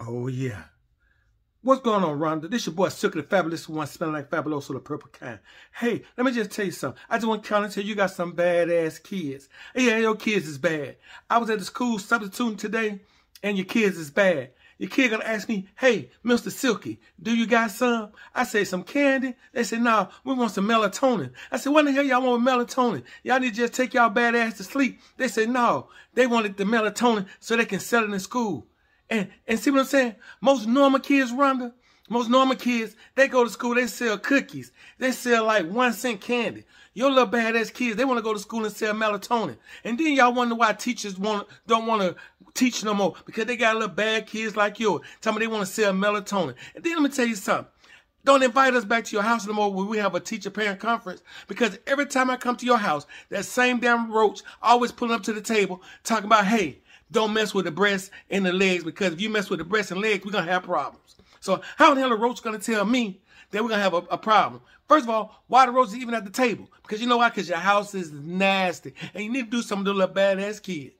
Oh, yeah. What's going on, Rhonda? This your boy, Silky the Fabulous One, smelling like Fabuloso the Purple Kind. Hey, let me just tell you something. I just want to tell you, you got some badass kids. Yeah, your kids is bad. I was at the school substituting today, and your kids is bad. Your kid gonna ask me, hey, Mr. Silky, do you got some? I say, some candy? They say, no, nah, we want some melatonin. I said, what the hell y'all want melatonin? Y'all need to just take y'all bad ass to sleep. They said, no, they wanted the melatonin so they can sell it in school. And and see what I'm saying? Most normal kids, Rhonda, most normal kids, they go to school, they sell cookies. They sell like one cent candy. Your little badass kids, they want to go to school and sell melatonin. And then y'all wonder why teachers want don't want to teach no more because they got little bad kids like yours. Tell me they want to sell melatonin. And then let me tell you something. Don't invite us back to your house no more when we have a teacher parent conference because every time I come to your house, that same damn roach always pulling up to the table talking about, hey, don't mess with the breasts and the legs because if you mess with the breasts and legs, we're going to have problems. So how the hell are Roach going to tell me that we're going to have a, a, problem? First of all, why the Roach is even at the table? Because you know why? Because your house is nasty and you need to do something to the little badass kids.